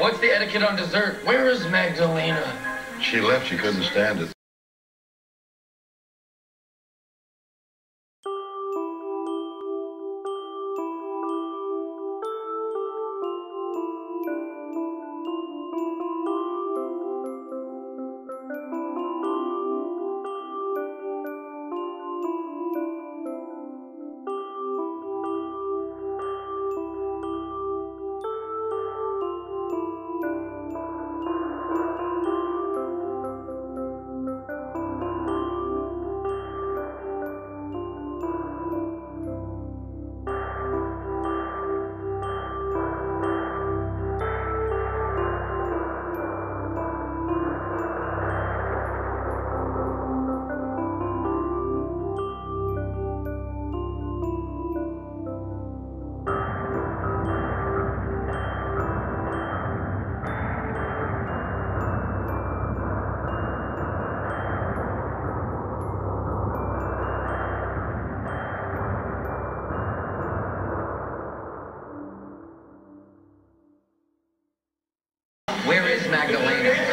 What's the etiquette on dessert? Where is Magdalena? She left. She couldn't stand it. Magdalena.